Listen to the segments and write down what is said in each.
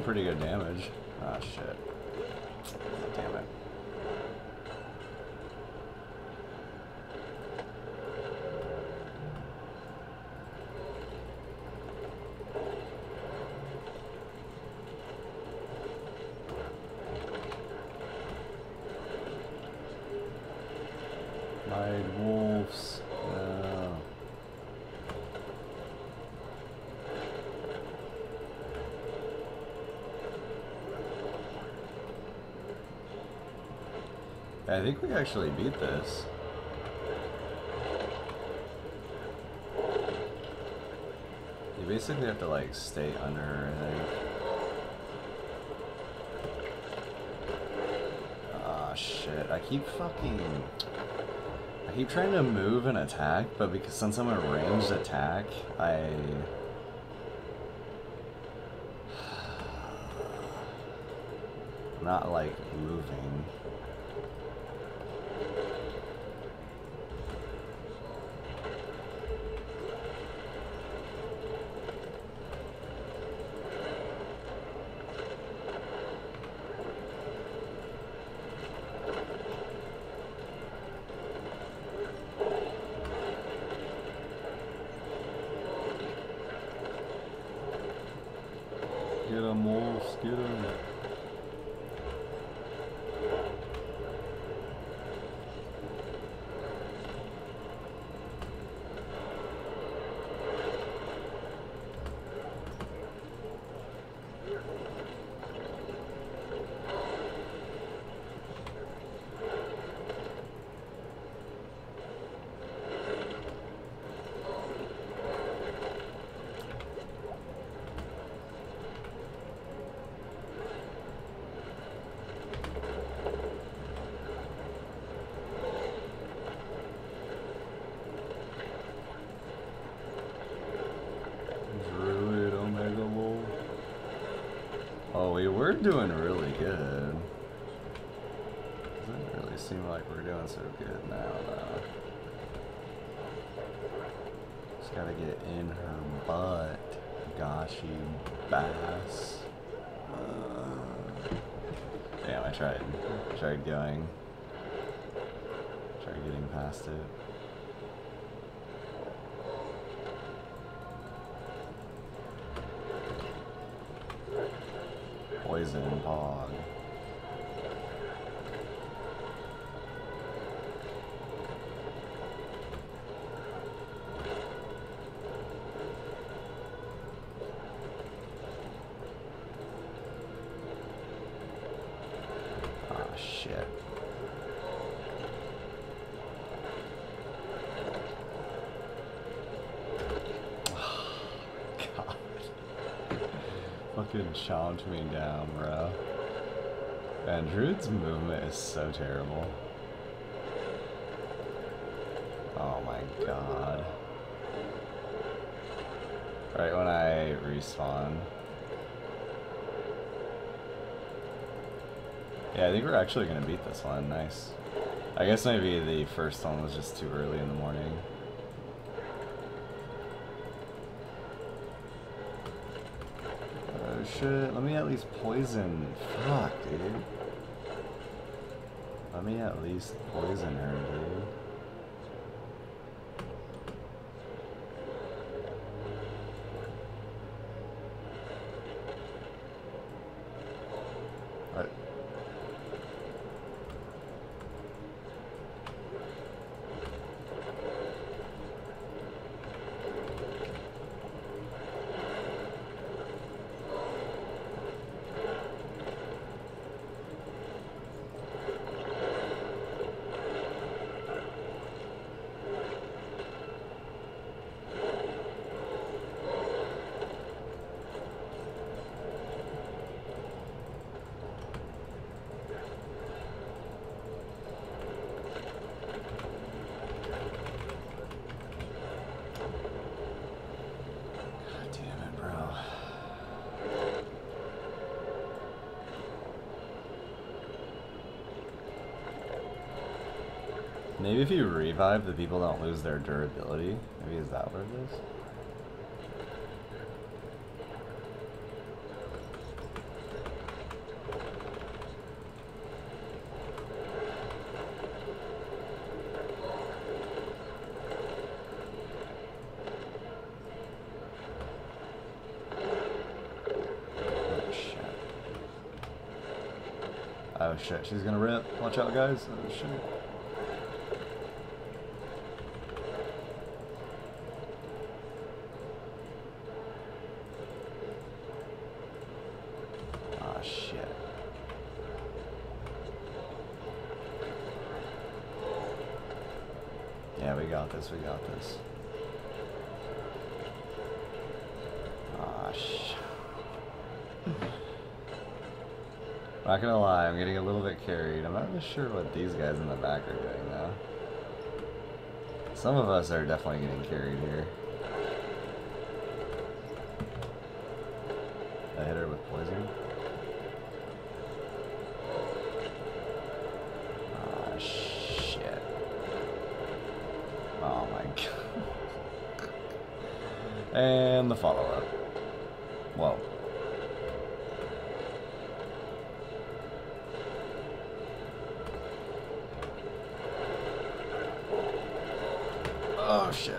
pretty good damage. Ah, shit. Damn it. Wolves. I think we actually beat this. You basically have to like stay under, I think. Ah shit, I keep fucking... I keep trying to move and attack, but because since I'm a ranged attack, I... not like moving. Get him, wolves, get him. Druid Omega Wolf. We were doing really good. Doesn't really seem like we're doing so good now, though. Just gotta get in her butt. Gosh, you Bass. Uh, damn, I tried. I Tried going. Tried getting past it. Poison Pog. Ah, shit. God. Fucking chomped me down, bro. Man, Druid's movement is so terrible. Oh my god. Right when I respawn. Yeah, I think we're actually gonna beat this one. Nice. I guess maybe the first one was just too early in the morning. Shit, let me at least poison. Fuck, dude. Let me at least poison her, dude. Maybe if you revive, the people don't lose their durability. Maybe is that what it is? Oh shit, oh, she's gonna rip. Watch out guys. Oh shit. Got this, we got this. Ah sh. Not gonna lie, I'm getting a little bit carried. I'm not really sure what these guys in the back are doing though. Some of us are definitely getting carried here. The follow up. Whoa. Oh shit.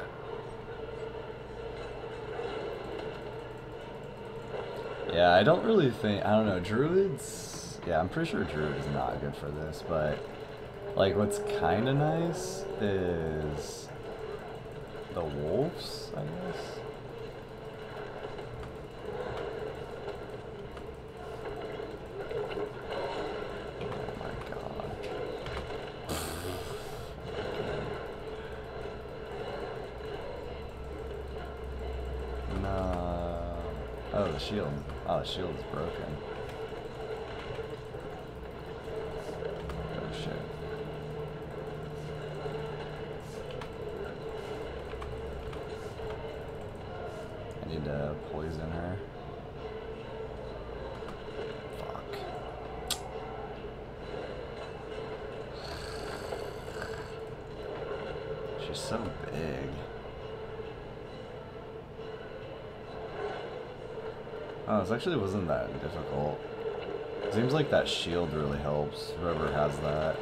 Yeah, I don't really think I don't know, druids yeah, I'm pretty sure druid is not good for this, but like what's kinda nice is the wolves, I guess. Oh my god. No. Oh, the shield. Oh, the shield's broken. Oh shit. I need to poison her. Fuck. She's so Oh, this actually wasn't that difficult. Seems like that shield really helps, whoever has that.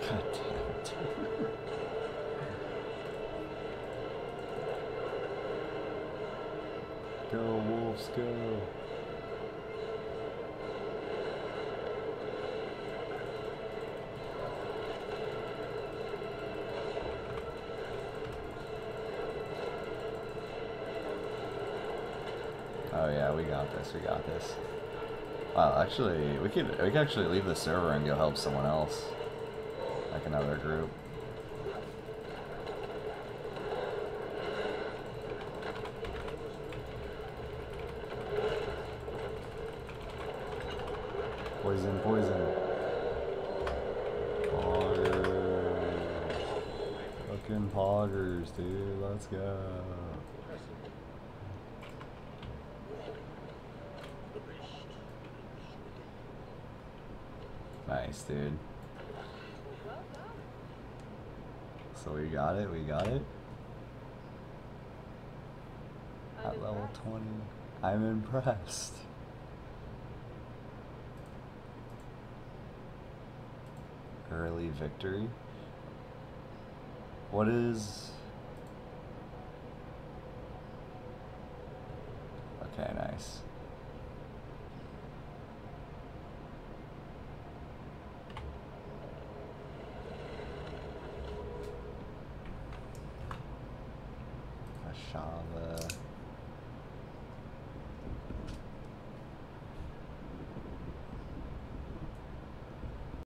Go, wolves, go. We got this. We got this. Wow, actually, we could we could actually leave the server and go help someone else, like another group. Poison, poison. Poggers. Fucking poggers, dude. Let's go. Nice, dude. So we got it, we got it. At level 20. I'm impressed. Early victory. What is... Okay, nice. 少了。